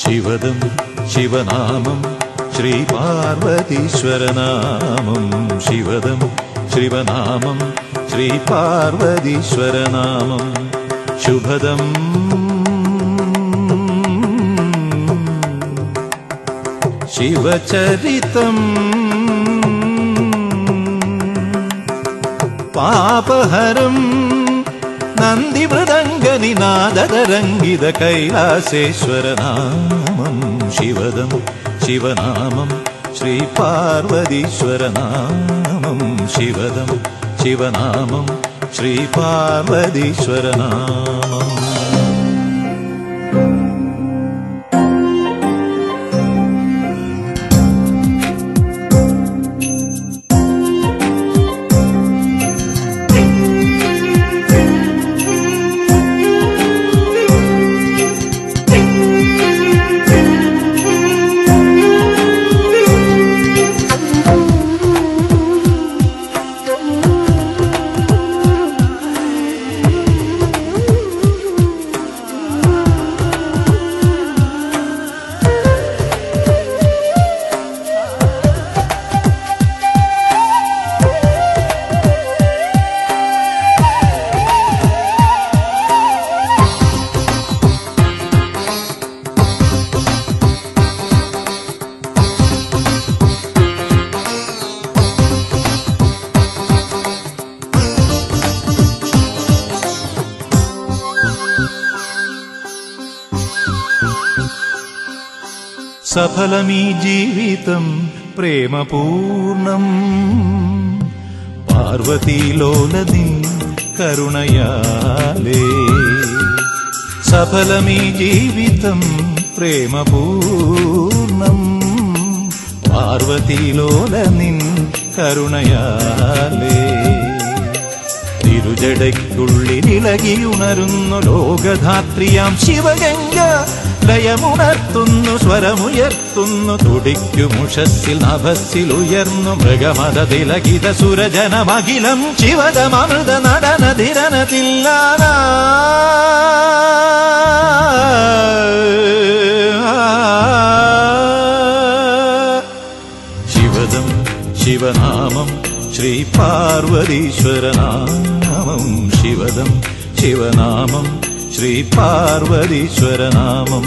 ശിവദം ശിവനാമം ശ്രീ പാർവതീശ്വരനാമം. ശിവദം ശിവനാമം ശ്രീ പാർവതീശ്വരനാമം. ശുഭദം. ശിവചരിതം. പാപഹരം. न्दिवृदङ्गनिनादरङ्गितकैलासेश्वरनामं शिवदं शिवनामं श्रीपार्वतीश्वरनामं शिवदं शिवनामं श्रीपार्वतीश्वरनामम्। സഫലമീ ജീവിതം പ്രേമപൂർണം. പാർവതീലോലനിൻ കരുണയാലേ സഫലമീ ജീവിതം പ്രേമപൂർണം. പാർവതീലോലനിൻ കരുണയാലേ തിരുജടയ്ക്കുള്ളിലിളകിയുണരുന്നു ലോകധാത്രിയാം ശിവഗംഗ. ലയമുണർത്തുന്നു സ്വരമുയർത്തുന്നു തുടിക്കുമുഷസ്സിൽ നഭസ്സിൽ ഉയർന്നു മൃഗമത തിലകിത സുരജനമഖിലം ശിവതമൃത നടന നടനധിരനതില്ലാന ശിവദം ശിവനാമം ശ്രീ പാർവതീശ്വരനാമം ശിവദം ശിവനാമം ശ്രീ പാർവതീശ്വരനാമം.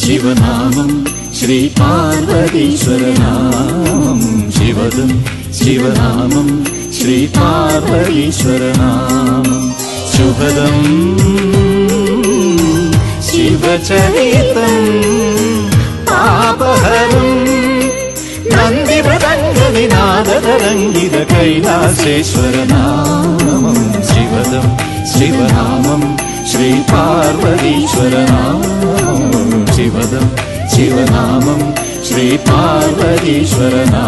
ശിവനാമം ശ്രീ പാർവതീശ്വരനാമം. ശിവതും ശിവനാമം ശ്രീ പാർവതീശ്വരനാമം. ശുഭദം ശിവചരിതം പാപഹരം നന്ദിമൃതംഗവിനാദതരംഗിത കൈലാസേശ്വരനാമം. ശിവദം ശിവനാമം ശ്രീ പാർവതീശ്വരനാമം. शिवदं शिवनामं श्रीपार्वतीश्वरना